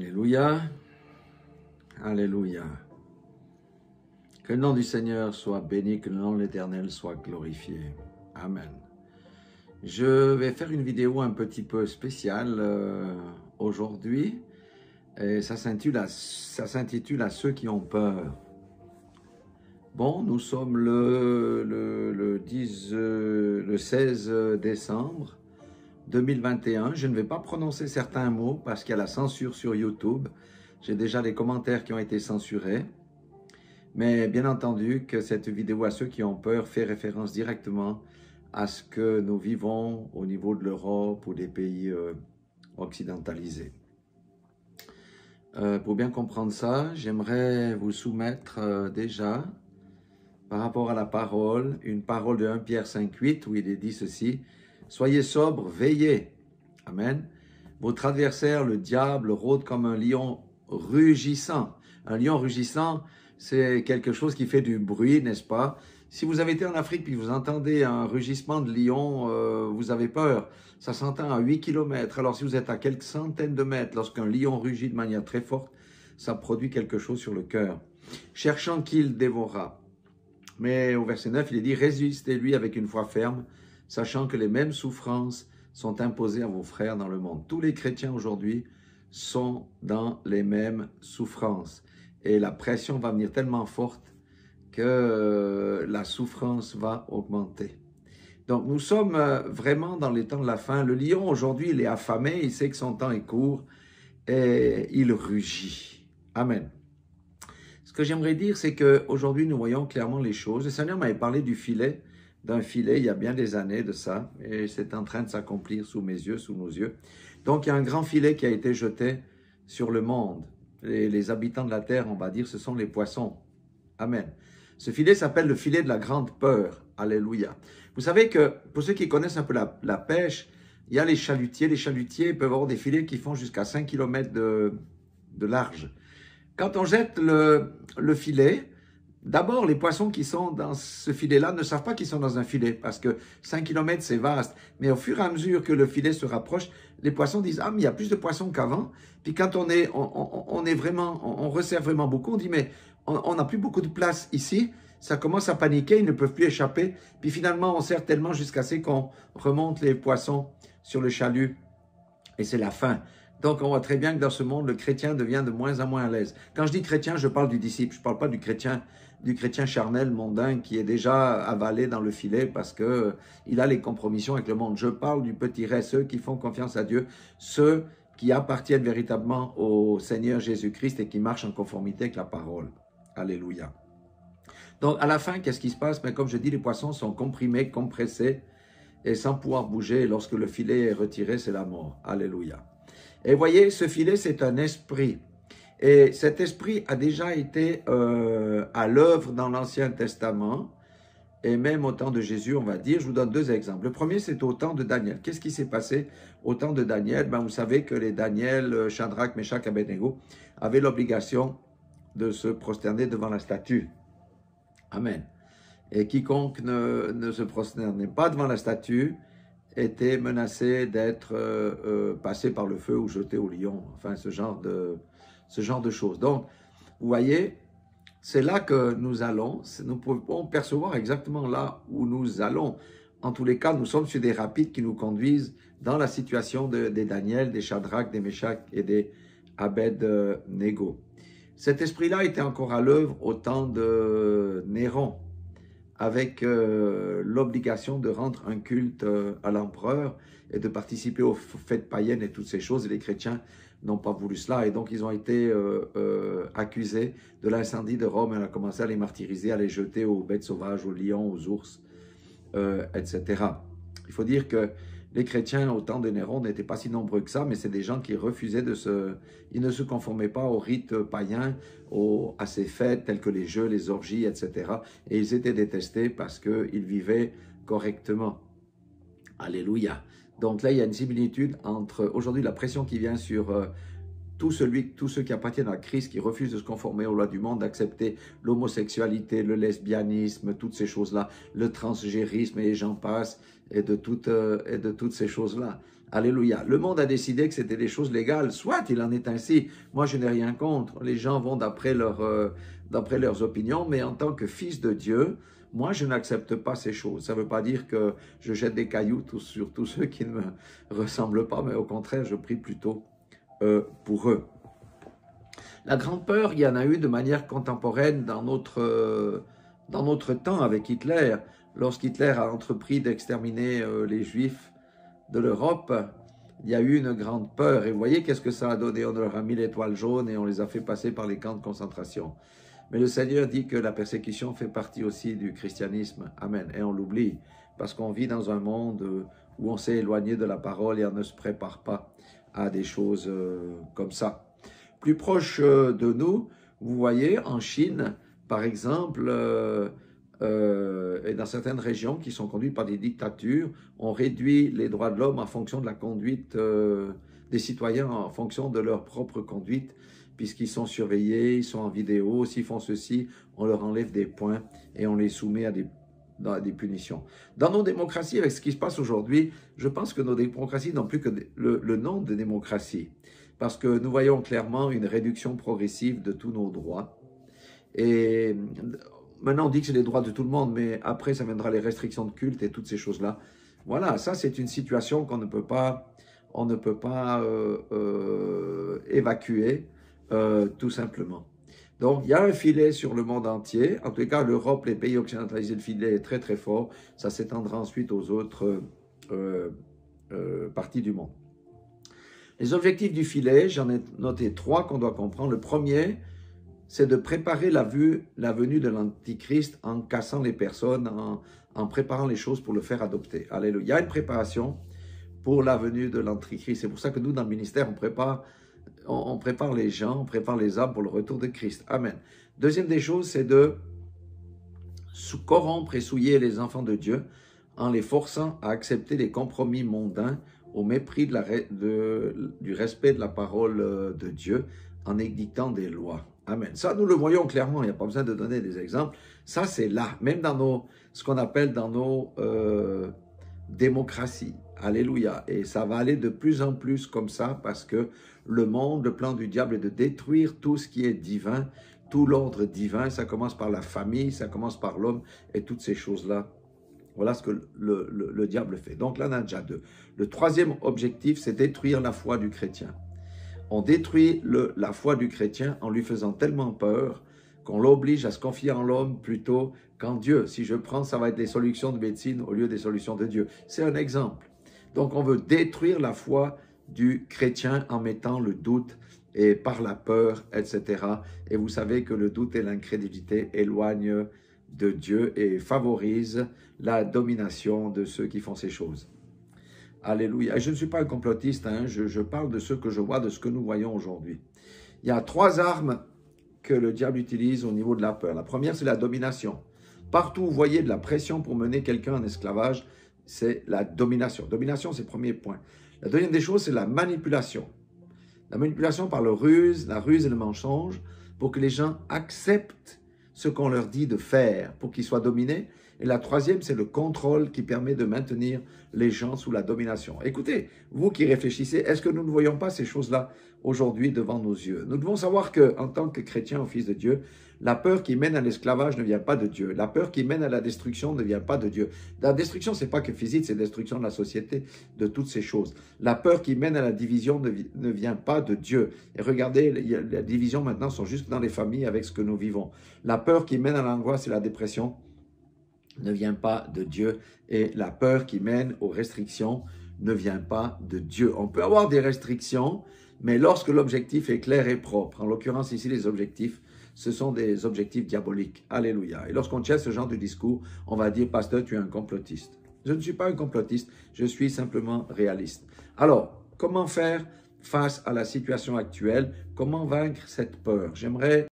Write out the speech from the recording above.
Alléluia. Alléluia. Que le nom du Seigneur soit béni, que le nom de l'Éternel soit glorifié. Amen. Je vais faire une vidéo un petit peu spéciale euh, aujourd'hui. Et ça s'intitule à, ceux qui ont peur. Bon, nous sommes le, le, le 10, euh, le 16 décembre 2021. Je ne vais pas prononcer certains mots parce qu'il y a la censure sur YouTube. J'ai déjà des commentaires qui ont été censurés. Mais bien entendu que cette vidéo à ceux qui ont peur fait référence directement à ce que nous vivons au niveau de l'Europe ou des pays euh, occidentalisés. Euh, pour bien comprendre ça, j'aimerais vous soumettre euh, déjà, par rapport à la parole, une parole de 1 Pierre 5.8 où il est dit ceci, Soyez sobres, veillez. Amen. Votre adversaire, le diable, rôde comme un lion rugissant. Un lion rugissant, c'est quelque chose qui fait du bruit, n'est-ce pas? Si vous avez été en Afrique et vous entendez un rugissement de lion, euh, vous avez peur. Ça s'entend à 8 km. Alors si vous êtes à quelques centaines de mètres, lorsqu'un lion rugit de manière très forte, ça produit quelque chose sur le cœur. Cherchant qu'il dévorera. Mais au verset 9, il est dit, résistez-lui avec une foi ferme, sachant que les mêmes souffrances sont imposées à vos frères dans le monde. Tous les chrétiens aujourd'hui sont dans les mêmes souffrances. Et la pression va venir tellement forte que euh, la souffrance va augmenter. Donc nous sommes euh, vraiment dans les temps de la fin. Le lion aujourd'hui, il est affamé, il sait que son temps est court et il rugit. Amen. Ce que j'aimerais dire, c'est qu'aujourd'hui, nous voyons clairement les choses. Le Seigneur m'avait parlé du filet d'un filet il y a bien des années de ça, et c'est en train de s'accomplir sous mes yeux, sous nos yeux. Donc il y a un grand filet qui a été jeté sur le monde. Les, les habitants de la terre, on va dire, ce sont les poissons. Amen. Ce filet s'appelle le filet de la grande peur. Alléluia. Vous savez que, pour ceux qui connaissent un peu la, pêche, il y a les chalutiers. Les chalutiers peuvent avoir des filets qui font jusqu'à 5 km de, large. Quand on jette le filet, D'abord, les poissons qui sont dans ce filet-là ne savent pas qu'ils sont dans un filet parce que 5 km, c'est vaste. Mais au fur et à mesure que le filet se rapproche, les poissons disent Ah, mais il y a plus de poissons qu'avant. Puis quand on est, on, est vraiment, on, resserre vraiment beaucoup, on dit Mais on n'a plus beaucoup de place ici. Ça commence à paniquer, ils ne peuvent plus échapper. Puis finalement, on serre tellement jusqu'à ce qu'on remonte les poissons sur le chalut. Et c'est la fin. Donc, on voit très bien que dans ce monde, le chrétien devient de moins en moins à l'aise. Quand je dis chrétien, je parle du disciple. Je ne parle pas du chrétien, du chrétien charnel, mondain, qui est déjà avalé dans le filet parce que il a les compromissions avec le monde. Je parle du petit reste, ceux qui font confiance à Dieu, ceux qui appartiennent véritablement au Seigneur Jésus-Christ et qui marchent en conformité avec la parole. Alléluia. Donc, à la fin, qu'est-ce qui se passe? Mais comme je dis, les poissons sont comprimés, compressés et sans pouvoir bouger. lorsque le filet est retiré, c'est la mort. Alléluia. Et voyez, ce filet, c'est un esprit. Et cet esprit a déjà été euh, à l'œuvre dans l'Ancien Testament, et même au temps de Jésus, on va dire. Je vous donne deux exemples. Le premier, c'est au temps de Daniel. Qu'est-ce qui s'est passé au temps de Daniel? Ben, Vous savez que les Daniel, euh, Shadrach, Meshach, Abednego avaient l'obligation de se prosterner devant la statue. Amen. Et quiconque ne, se prosternait pas devant la statue était menacé d'être euh, passé par le feu ou jeté au lion. Enfin, ce genre de, ce genre de choses. Donc, vous voyez, c'est là que nous allons. Nous pouvons percevoir exactement là où nous allons. En tous les cas, nous sommes sur des rapides qui nous conduisent dans la situation de, des Daniel, des Shadrach, des Meshach et des Abed-Nego. Cet esprit-là était encore à l'œuvre au temps de Néron avec euh, l'obligation de rendre un culte euh, à l'empereur et de participer aux fêtes païennes et toutes ces choses. Et les chrétiens n'ont pas voulu cela. Et donc, ils ont été euh, accusés de l'incendie de Rome. Elle a commencé à les martyriser, à les jeter aux bêtes sauvages, aux lions, aux ours, etc. Il faut dire que les chrétiens au temps de Néron n'étaient pas si nombreux que ça, mais c'est des gens qui refusaient de se... Ils ne se conformaient pas aux rites païens, aux, à ces fêtes telles que les jeux, les orgies, etc. Et ils étaient détestés parce qu'ils vivaient correctement. Alléluia. Donc là, il y a une similitude entre aujourd'hui la pression qui vient sur euh, tout celui, tous ceux qui appartiennent à Christ, qui refusent de se conformer aux lois du monde, d'accepter l'homosexualité, le lesbianisme, toutes ces choses-là, le transgérisme et j'en passe, et de, toutes, et de toutes ces choses-là. Alléluia. Le monde a décidé que c'était des choses légales. Soit il en est ainsi. Moi, je n'ai rien contre. Les gens vont d'après d'après leurs opinions, mais en tant que fils de Dieu, moi, je n'accepte pas ces choses. Ça ne veut pas dire que je jette des cailloux sur tous ceux qui ne me ressemblent pas, mais au contraire, je prie plutôt euh, pour eux. La grande peur, il y en a eu de manière contemporaine dans notre, euh, dans notre temps avec Hitler. Lorsqu'Hitler a entrepris d'exterminer euh, les Juifs de l'Europe, il y a eu une grande peur. Et vous voyez qu'est-ce que ça a donné? On leur a mis l'étoile jaune et on les a fait passer par les camps de concentration. Mais le Seigneur dit que la persécution fait partie aussi du christianisme. Amen. Et on l'oublie parce qu'on vit dans un monde où on s'est éloigné de la parole et on ne se prépare pas à des choses euh, comme ça. Plus proche euh, de nous, vous voyez, en Chine, par exemple, euh, et dans certaines régions qui sont conduites par des dictatures, on réduit les droits de l'homme en fonction de la conduite des citoyens, en fonction de leur propre conduite puisqu'ils sont surveillés, ils sont en vidéo, s'ils font ceci, on leur enlève des points et on les soumet à des, punitions. Dans nos démocraties, avec ce qui se passe aujourd'hui, je pense que nos démocraties n'ont plus que le, nom de démocratie, parce que nous voyons clairement une réduction progressive de tous nos droits. Et maintenant, on dit que c'est les droits de tout le monde, mais après, ça viendra les restrictions de culte et toutes ces choses-là. Voilà, ça, c'est une situation qu'on ne peut pas, on ne peut pas euh, euh, évacuer. Euh, tout simplement. Donc, il y a un filet sur le monde entier. En tout cas, l'Europe, les pays occidentalisés, le filet est très, très fort. Ça s'étendra ensuite aux autres euh, euh, parties du monde. Les objectifs du filet, j'en ai noté trois qu'on doit comprendre. Le premier, c'est de préparer la, vue, la venue de l'Antichrist en cassant les personnes, en, préparant les choses pour le faire adopter. Alléluia. Il y a une préparation pour la venue de l'Antichrist. C'est pour ça que nous, dans le ministère, on prépare on, prépare les gens, on prépare les âmes pour le retour de Christ. Amen. Deuxième des choses, c'est de corrompre et souiller les enfants de Dieu en les forçant à accepter les compromis mondains au mépris du respect de la parole euh, de Dieu en édictant des lois. Amen. Ça, nous le voyons clairement, il n'y a pas besoin de donner des exemples. Ça, c'est là, même dans nos, ce qu'on appelle dans nos euh, démocraties. Alléluia. Et ça va aller de plus en plus comme ça parce que le monde, le plan du diable est de détruire tout ce qui est divin, tout l'ordre divin. Ça commence par la famille, ça commence par l'homme et toutes ces choses-là. Voilà ce que le, diable fait. Donc là, on a déjà deux. Le troisième objectif, c'est détruire la foi du chrétien. On détruit la foi du chrétien en lui faisant tellement peur qu'on l'oblige à se confier en l'homme plutôt qu'en Dieu. Si je prends, ça va être des solutions de médecine au lieu des solutions de Dieu. C'est un exemple. Donc on veut détruire la foi du chrétien en mettant le doute et par la peur, etc. Et vous savez que le doute et l'incrédulité éloignent de Dieu et favorisent la domination de ceux qui font ces choses. Alléluia. Et je ne suis pas un complotiste, hein. je, je, parle de ce que je vois, de ce que nous voyons aujourd'hui. Il y a trois armes le diable utilise au niveau de la peur. La première, c'est la domination. Partout où vous voyez de la pression pour mener quelqu'un en esclavage, c'est la domination. Domination, c'est le premier point. La deuxième des choses, c'est la manipulation. La manipulation par le ruse, la ruse et le mensonge, pour que les gens acceptent ce qu'on leur dit de faire, pour qu'ils soient dominés. Et la troisième, c'est le contrôle qui permet de maintenir les gens sous la domination. Écoutez, vous qui réfléchissez, est-ce que nous ne voyons pas ces choses-là aujourd'hui devant nos yeux? Nous devons savoir que, en tant que chrétiens, au Fils de Dieu, la peur qui mène à l'esclavage ne vient pas de Dieu. La peur qui mène à la destruction ne vient pas de Dieu. La destruction, c'est pas que physique, c'est destruction de la société, de toutes ces choses. La peur qui mène à la division ne, vient pas de Dieu. Et regardez, la division maintenant sont juste dans les familles avec ce que nous vivons. La peur qui mène à l'angoisse et la dépression ne vient pas de Dieu. Et la peur qui mène aux restrictions ne vient pas de Dieu. On peut avoir des restrictions, mais lorsque l'objectif est clair et propre, en l'occurrence ici les objectifs ce sont des objectifs diaboliques. Alléluia. Et lorsqu'on tient ce genre de discours, on va dire, pasteur, tu es un complotiste. Je ne suis pas un complotiste, je suis simplement réaliste. Alors, comment faire face à la situation actuelle? Comment vaincre cette peur? J'aimerais